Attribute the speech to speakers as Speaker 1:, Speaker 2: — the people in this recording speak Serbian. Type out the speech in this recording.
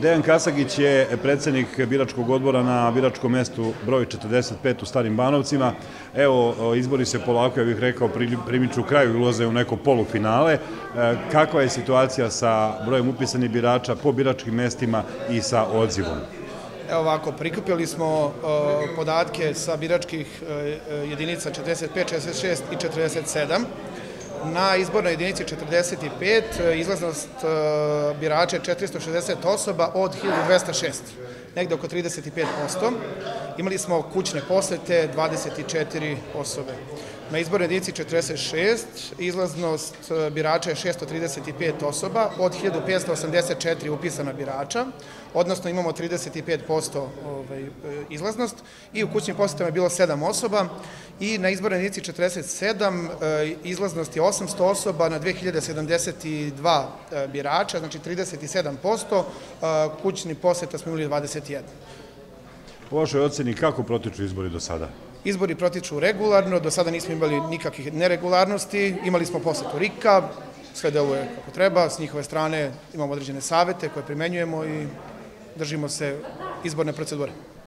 Speaker 1: Dejan Kasagić je predsednik biračkog odbora na biračkom mestu broj 45 u Starim Banovcima. Evo, izbori se polako, ja bih rekao, primiču kraju i ulaze u neko polufinale. E, kakva je situacija sa brojem upisanih birača po biračkim mestima i sa odzivom?
Speaker 2: Evo ovako, prikupili smo podatke sa biračkih uh, jedinica 45, 66 i 47. Na izbornoj jedinici 45 izlaznost birača je 460 osoba od 1206, negde oko 35%. Imali smo kućne posete 24 osobe. Na izbornoj jedinici 46 izlaznost birača je 635 osoba od 1584 upisana birača, odnosno imamo 35% ovaj, izlaznost i u kućnim posetama je bilo 7 osoba i na izbornoj jedinici 47 izlaznost je 800 osoba na 2072 birača, znači 37%, kućni poseta smo imali 21.
Speaker 1: Po vašoj oceni, kako protiču izbori do sada?
Speaker 2: Izbori protiču regularno, do sada nismo imali nikakvih neregularnosti, imali smo posetu RIKA, sve deluje kako treba, s njihove strane imamo određene savete koje primenjujemo i držimo se izborne procedure.